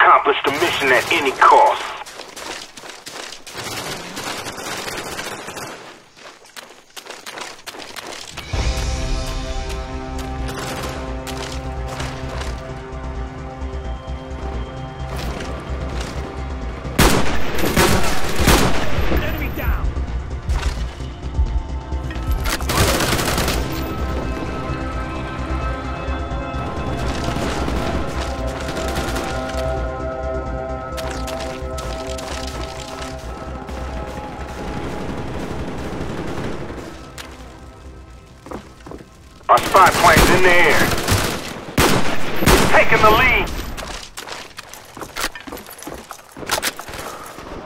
accomplish the mission at any cost. Our spy plane's in the air. Taking the lead.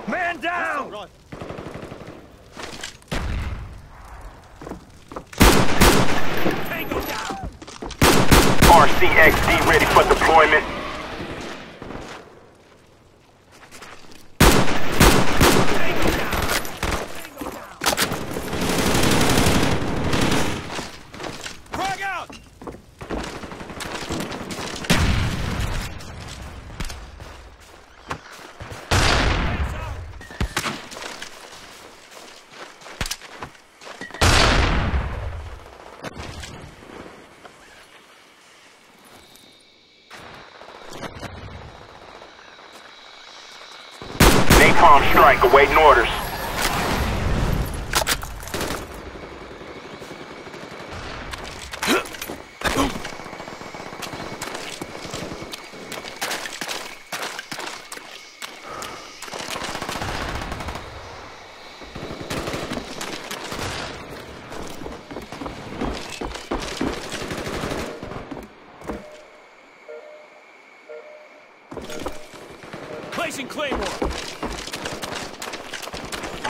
Man down! Tango down! RCXD ready for deployment. Tango down! Tango down! Frag out! Hands up! Napalm strike awaiting orders. Placing Claymore!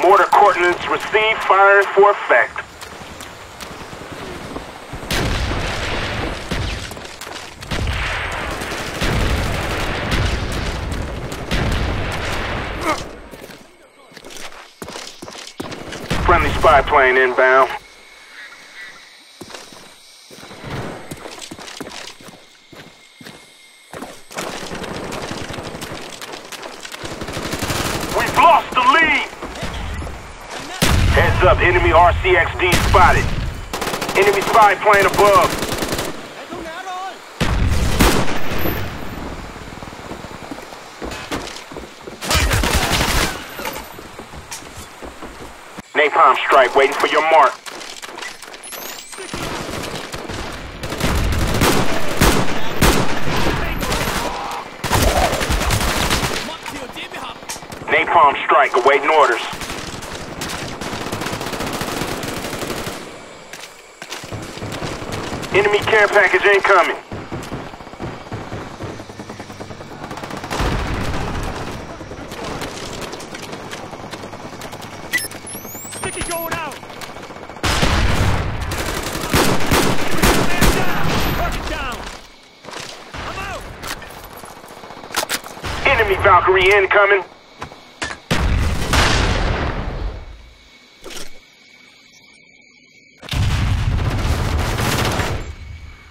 Mortar coordinates received, firing for effect. Friendly spy plane inbound. We've lost the lead! Heads up, enemy RCXD spotted. Enemy spy plane above. Napalm strike waiting for your mark. Napalm strike awaiting orders. Enemy care package incoming. Sticky going out! Down! Down! I'm out! Enemy Valkyrie incoming.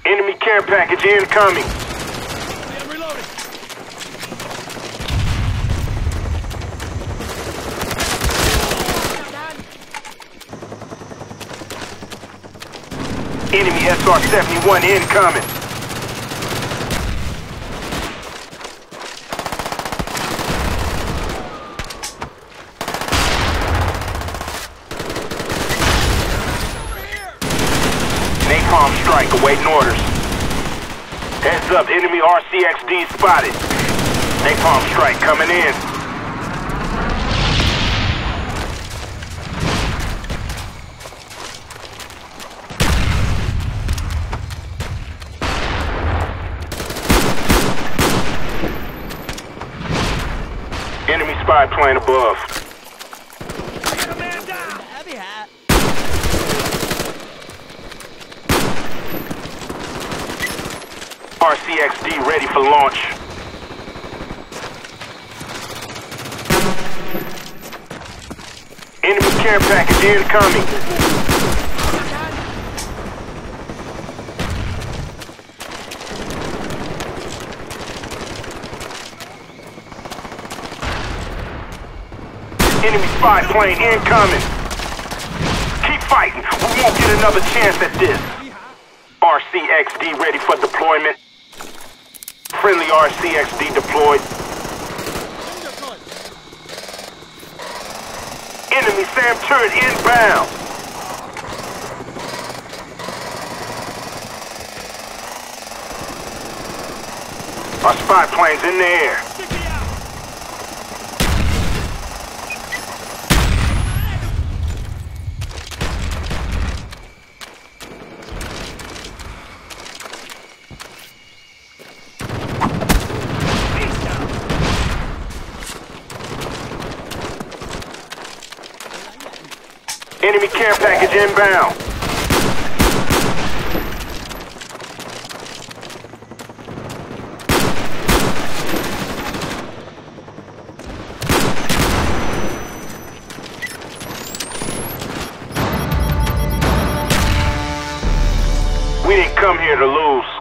Enemy care package incoming. I'm reloading! Enemy SR-71 incoming. Napalm strike awaiting orders. Heads up, enemy RCXD spotted. Napalm strike coming in. Enemy spy plane above. RCXD ready for launch. Enemy care package incoming. Enemy spy plane incoming. Keep fighting. We won't get another chance at this. RCXD ready for deployment. Friendly RCXD deployed. Enemy SAM turret inbound. Our spy plane's in the air. Enemy care package inbound. We didn't come here to lose.